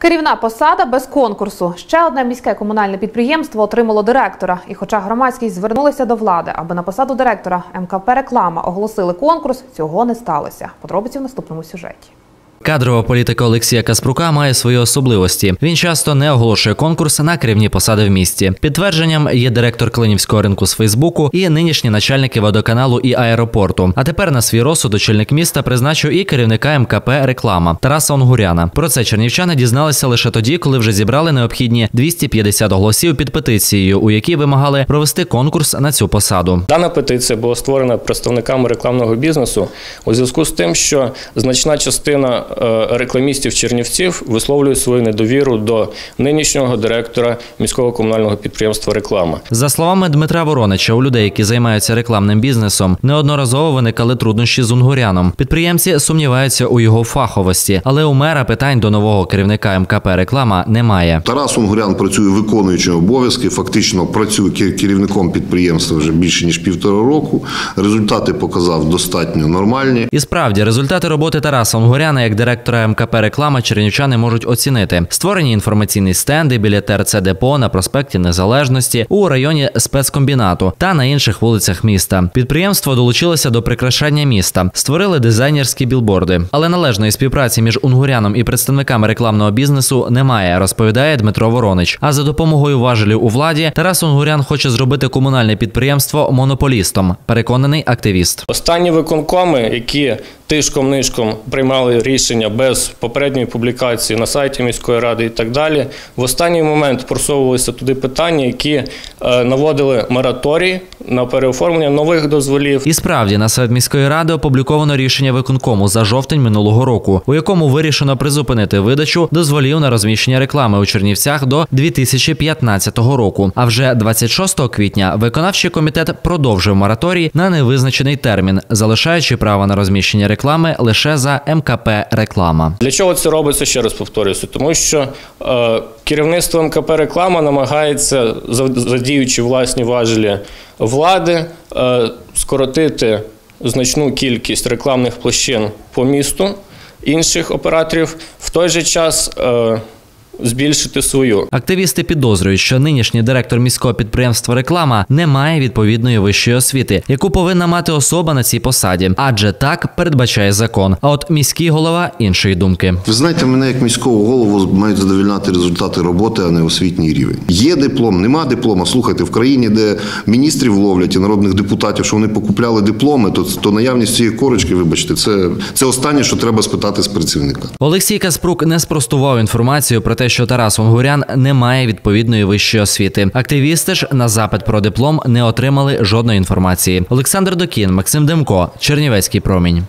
Керівна посада без конкурсу. Ще одне міське комунальне підприємство отримало директора. І хоча громадськість звернулися до влади, аби на посаду директора МКП Реклама оголосили конкурс, цього не сталося. Подробиці в наступному сюжеті. Кадрова політика Олексія Каспрука має свої особливості. Він часто не оголошує конкурс на керівні посади в місті. Підтвердженням є директор Клинівського ринку з Фейсбуку і нинішні начальники водоканалу і аеропорту. А тепер на свій розсуд очільник міста призначив і керівника МКП Реклама Тараса Онгуряна. Про це чернівчани дізналися лише тоді, коли вже зібрали необхідні 250 голосів під петицією, у якій вимагали провести конкурс на цю посаду. Дана петиція була створена представниками рекламного бізнесу у зв'язку з тим, що значна частина рекламістів Чернівців висловлює свою недовіру до нинішнього директора міського комунального підприємства Реклама. За словами Дмитра Воронича, у людей, які займаються рекламним бізнесом, неодноразово виникали труднощі з унгуряном. Підприємці сумніваються у його фаховості, але у мера питань до нового керівника МКП Реклама немає. Тарас Унгурян працює виконуючим обов'язки, фактично працює кер- керівником підприємства вже більше ніж півтора року. Результати показав достатньо нормальні. І справді результати роботи Тараса Унгуряна як директора МКП Реклама чернівчани можуть оцінити. Створені інформаційні стенди біля ТРЦ Депо на проспекті Незалежності у районі спецкомбінату та на інших вулицях міста. Підприємство долучилося до прикрашання міста, створили дизайнерські білборди. Але належної співпраці між Унгуряном і представниками рекламного бізнесу немає, розповідає Дмитро Воронич. А за допомогою важелів у владі Тарас Унгурян хоче зробити комунальне підприємство монополістом. Переконаний активіст. Останні виконкоми, які тишком-нишком приймали рішення без попередньої публікації на сайті міської ради і так далі, в останній момент просовувалися туди питання, які е, наводили мораторій на переоформлення нових дозволів. І справді на сайт міської ради опубліковано рішення виконкому за жовтень минулого року, у якому вирішено призупинити видачу дозволів на розміщення реклами у Чернівцях до 2015 року. А вже 26 квітня виконавчий комітет продовжив мораторій на невизначений термін, залишаючи право на розміщення реклами лише за МКП Реклама. Для чого це робиться? Ще раз повторюся, тому що е, керівництво МКП реклама намагається, задіючи власні важелі влади, е, скоротити значну кількість рекламних площин по місту інших операторів, в той же час е, збільшити свою. Активісти підозрюють, що нинішній директор міського підприємства реклама не має відповідної вищої освіти, яку повинна мати особа на цій посаді, адже так передбачає закон. А от міський голова іншої думки. Ви знаєте, мене як міського голову мають задовільняти результати роботи, а не освітній рівень. Є диплом, нема диплома. Слухайте, в країні, де міністрів ловлять і народних депутатів, що вони покупляли дипломи, то, то наявність цієї корочки, вибачте, це, це останнє, що треба спитати з працівника. Олексій Каспрук не спростував інформацію про що Тарас Онгурян не має відповідної вищої освіти. Активісти ж на запит про диплом не отримали жодної інформації. Олександр Докін, Максим Демко, Чернівецький промінь.